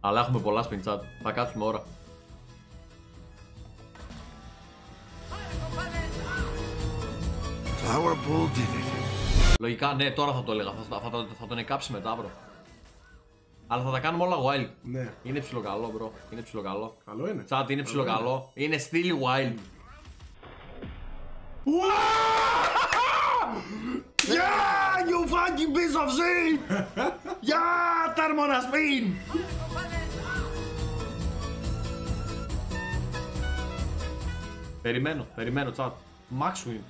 Αλλά έχουμε πολλά spin chat. Θα κάτσουμε ώρα. Powerful did it. Λογικά, ναι, τώρα θα το έλεγα. Θα, θα, θα, θα τον εκάψει μετά, bro. Αλλά θα τα κάνουμε όλα wild. Ναι. Είναι ψιλοκαλό, bro. Είναι ψιλοκαλό. Καλό είναι. Chat είναι ψιλοκαλό. Είναι στυλ wild. Yeah, you fucking piece of shit! yeah, Thermona Περιμένω, περιμένω, chat. Max win.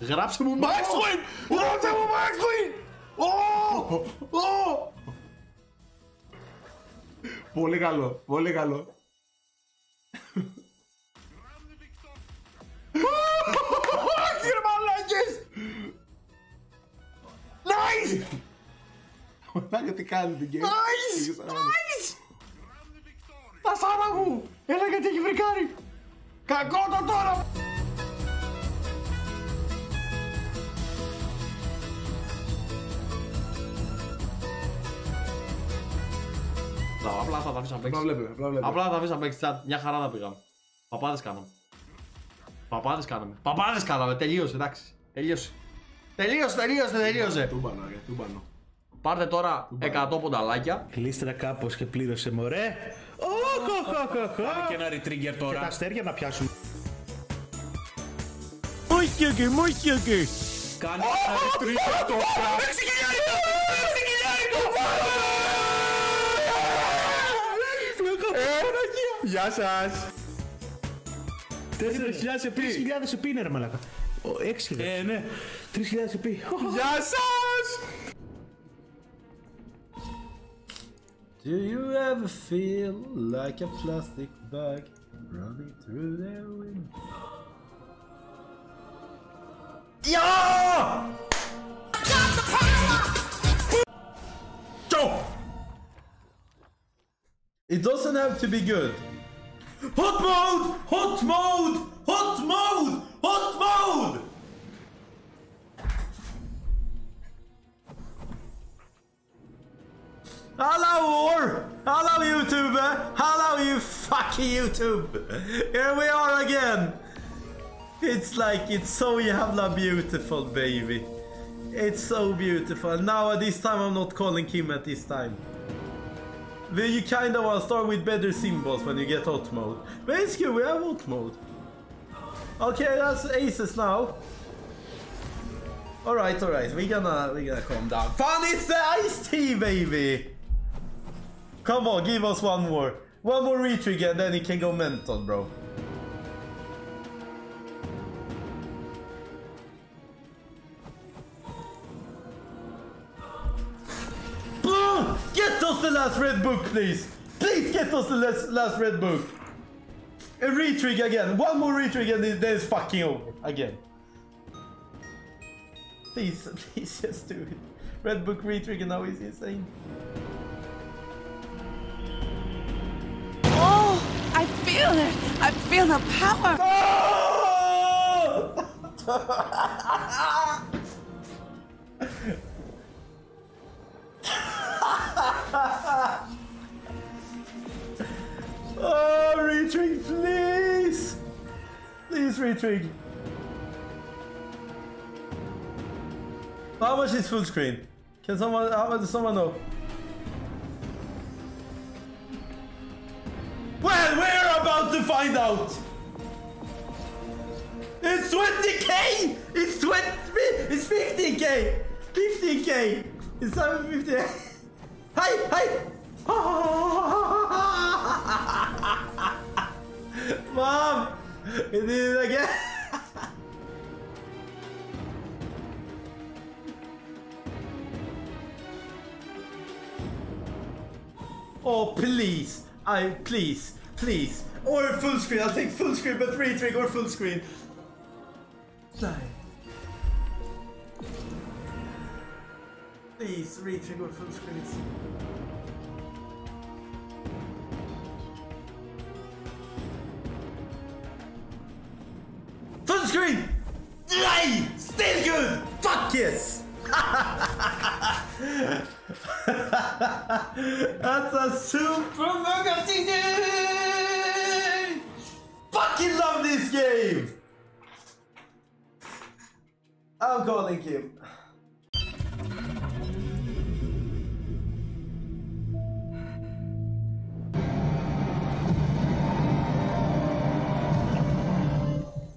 Γράψε μου Max win! Γράψε μου Max Win! Oh! Oh! Πολύ καλό. Πολύ καλό. Κύριε μαλάκες! Nice! Μαλάκα τι κάνετε και. Nice! Nice! Τα σάρα μου! Έλα γιατί έχει βρικάρει! Κακό το τώρα! Απλά θα τα αφήσω να Απλά παίξει. βλέπετε. Απλά βλέπετε. Απλά θα τα αφήσω να παίξεις, chat. Μια χαρά τα πήγαμε. Παπάδες κάναμε. Παπάδες κάναμε. Παπάδες κάναμε. Τελείωσε, εντάξει. Τελείωσε. Τελείωσε, τελείωσε, τελείωσε. Τούμπανο, ρε, τούμπανο. Πάρτε τώρα 100 πονταλάκια. Κλείστρα κάπως και πλήρωσε μωρέ. Οχ, Και ένα retrigger Και τα τώρα. αστέρια να πιάσουν. Μούχιοκι, μούχιοκι! Κάνει ένα retrigger τώρα. Γεια σας. 4.000 επί. 3.000 επί είναι ρε μαλάκα. 6.000. Ε, ναι. 3.000 επί. Γεια σας! Do you ever feel like a plastic bag running through the wind? It doesn't have to be good. Hot mode! Hot mode! Hot mode! Hot mode! Hello or hello YouTube! Hello you fucking YouTube! Here we are again! It's like it's so jävla beautiful baby. It's so beautiful. Now at this time I'm not calling Kim at this time. Well, you kinda wanna start with better symbols when you get hot mode. Basically, we have hot mode. Okay, that's aces now. Alright, alright, we're gonna we're gonna calm down. Fun it's the ice tea baby! Come on, give us one more. One more retrigger and then he can go mental, bro. Boom! Get us the last red book, please! Please get us the last, last red book! A retrig again. One more retrig and then it's fucking over. Again. Please, please just do it. Red book retrigger now is insane. Feel it. I feel the power. Oh, retrig, please! Please retrig. How much is full screen? Can someone, how much does someone know? Find out! It's 20k! It's 20, it's 15k! 15k! It's 750. Hi, hi! Mom! It did it again! oh, please! I, please, please. Or full screen, I'll take full screen, but retrig or full screen. Die. Please, retrig or full screens. Full screen! Yay! Still good! Fuck yes! That's a super mega TD! Fucking love this game! I'm calling him.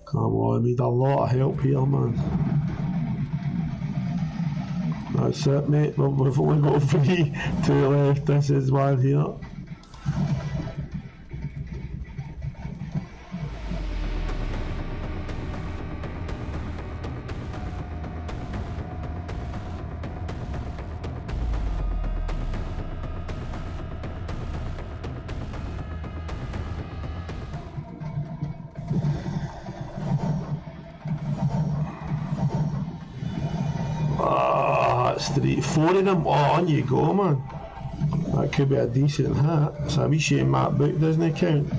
Come on, I need a lot of help here, man. That's it, mate. We've only got three, two left. This is one here. Three, four of them. Oh, on you go, man. That could be a decent hit. It's a wee shame that book doesn't count.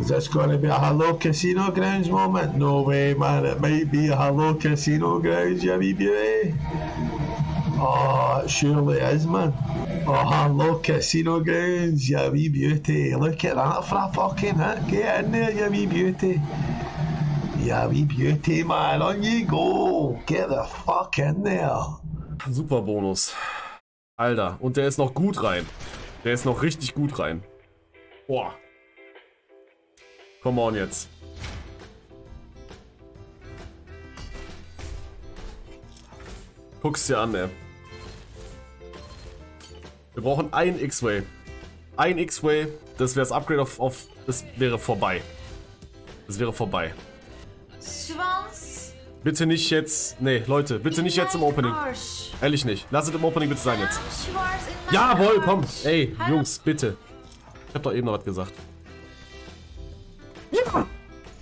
Is this going to be a Hello Casino Grounds moment? No way, man. It might be a Hello Casino Grounds, you wee beauty. Oh, ah, it surely is, man. Oh, Hello Casino Grounds, you wee beauty. Look at that for a fucking hit. Get in there, you wee beauty. Yeah, wee beauty, man. On you go. Get the fuck in there. Super Bonus. Alter, und der ist noch gut rein. Der ist noch richtig gut rein. Boah. Come on jetzt. Guck's dir an, ey. Wir brauchen ein X-Way. Ein X-Way, das wäre das Upgrade auf, auf. Das wäre vorbei. Das wäre vorbei. Schwanz. Bitte nicht jetzt. Nee, Leute, bitte nicht jetzt im Opening. Arsch. Ehrlich nicht. Lass es im Opening bitte sein jetzt. Jawohl, komm. Ey, Hallo. Jungs, bitte. Ich hab doch eben noch was gesagt. Ja!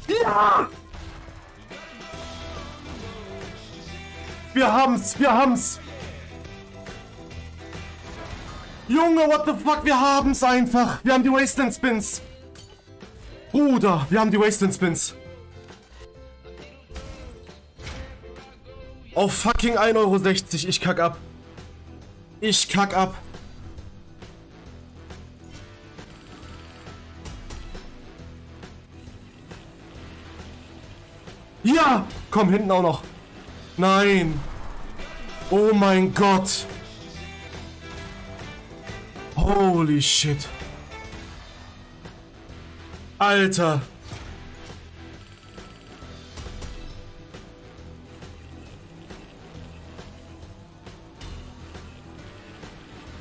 Ja! Wir haben's, wir haben's! Junge, what the fuck, wir haben's einfach! Wir haben die Wasteland Spins! Bruder, wir haben die Wasteland Spins! Auf fucking 1,60 Euro, ich kack ab. Ich kack ab. Ja! Komm, hinten auch noch. Nein. Oh mein Gott. Holy shit. Alter.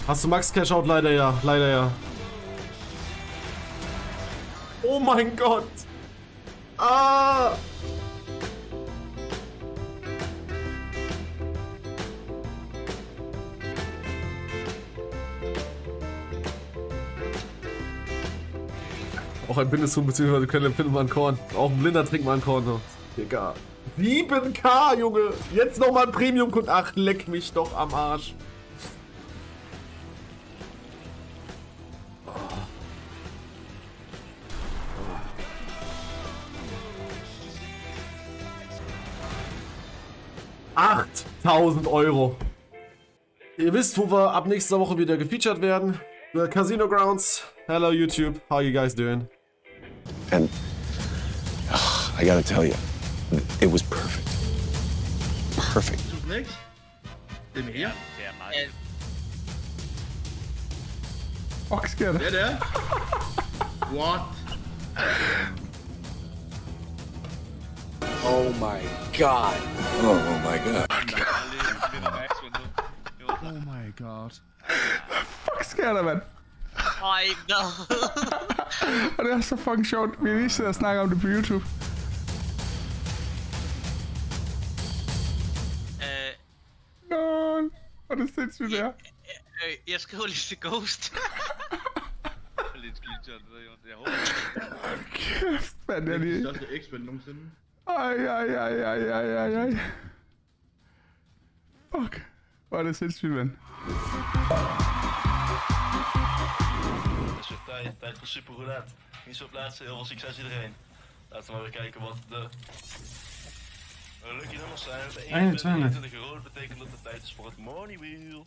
Hast du Max Cash Out? Leider ja, leider ja. Oh mein Gott. Ah. Auch ein Bindeshuhn bzw. können finden mal ein Korn. Auch ein Blinder trinkt mal ein Korn. So. Digga. 7k, Junge. Jetzt nochmal ein Premium-Kund. Ach, leck mich doch am Arsch. Achttausend Euro. Ihr wisst, wo wir ab nächster Woche wieder gefeatured werden. The Casino Grounds. Hello YouTube. How you guys doing? And ugh, I gotta tell you, it was perfect. Perfect. er mere? Fuck sker der? Er det. What? Oh my god. Oh my god. Oh my god. Fuck sker der, mand? Ej, no. Og det er så fucking sjovt. Vi lige sidder og snakker om det på YouTube. Øh, Lol. Hvor er det sindssygt, det er. øh, jeg skriver lige til Ghost. Lidt screenshot, jeg, jeg håber. Kæft, mand. Det er Det er lige... det største X-Men nogensinde. Ej, ej, ej, ej, ej, ej, ej. Fuck. Hvor er det sindssygt, mand. Dus weer tijd, tijd voor Super Roulette. Niet zo plaatsen, heel veel succes iedereen. Laten we maar weer kijken wat de... Lucky nummer inmiddels zijn we bij 21. 21 euro. Betekent dat het tijd is voor het money wheel.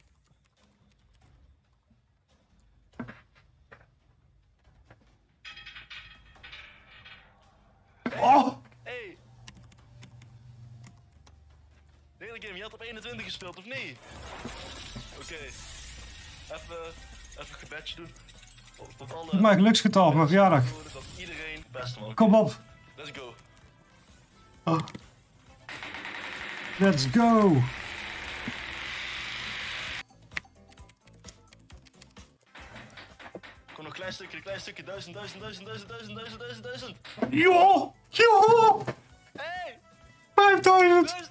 Gespeeld of niet? Oké. Even, even een gebedje doen. Tot alle... Maar geluksgetal voor mijn verjaardag. Dat iedereen Kom op. Let's go. Let's go. Kom nog een klein stukje, een klein stukje. Duizend, duizend, duizend, duizend, duizend, duizend, duizend, duizend. Joh! Joh! Hey! 5000!